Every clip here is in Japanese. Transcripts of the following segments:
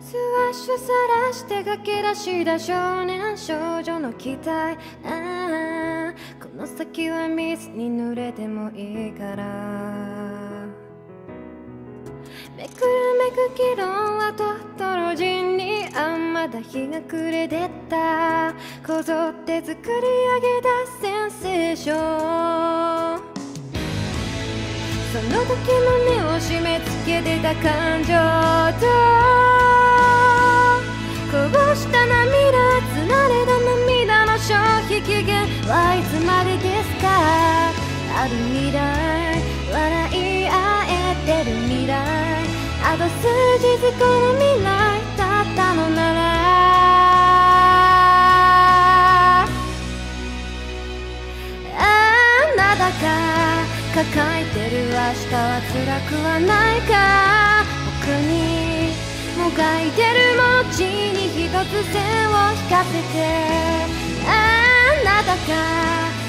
スワッシュさらして駆け出しだ少年少女の期待ああこの先は水に濡れてもいいから。めくるめく議論はとっとろじにあんまだ日が暮れてた。こぞって作り上げたセンセーション。その時胸を締め付けてた感情とこぼした涙つられた涙の消費期限はいつまでですか？ある未来笑い合えてる未来。あと数日この未来。くはないか僕にもがいてる文字に一つ線を引かせて。あなたが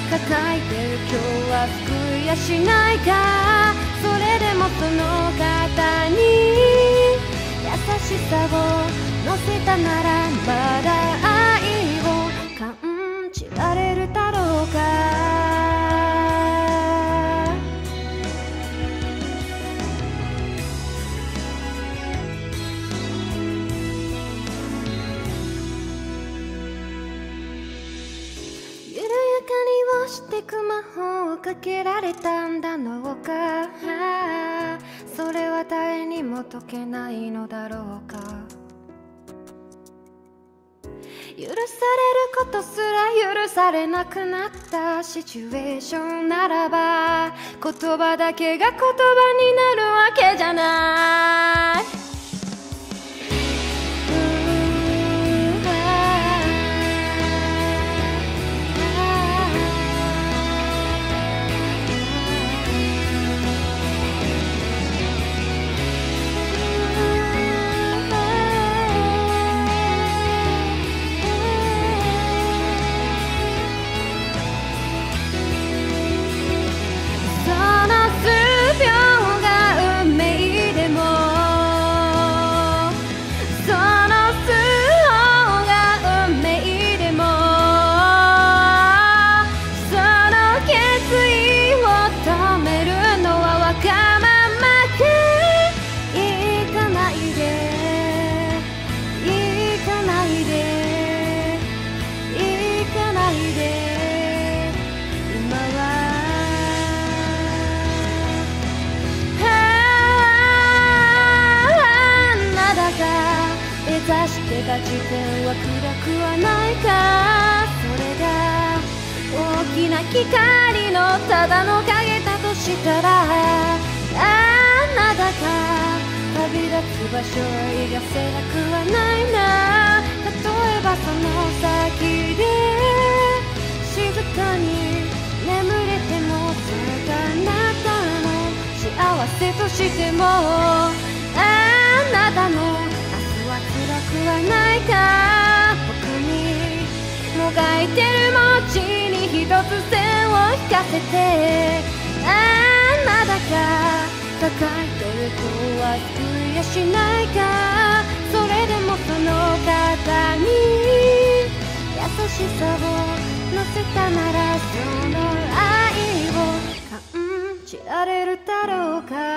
抱えてる今日は救いやしないか。それでもその方に優しさを乗せたならまだしてく魔法をかけられたんだろうか。それは誰にも解けないのだろうか。許されることすら許されなくなった。シチュエーションならば言葉だけが言葉になるわけじゃない。た地点は暗くはないか。それが大きな光のただの影だとしたらあなたが旅立つ場所へ行かせなくはないな。例えばその先で静かに眠れてもそれがあなたの幸せとしてもがいてる文字に一つ線を引かせて。あなたが抱えてる今日は救いやしないか。それでもその方に。優しさを乗せたならその愛を感じられるだろうか。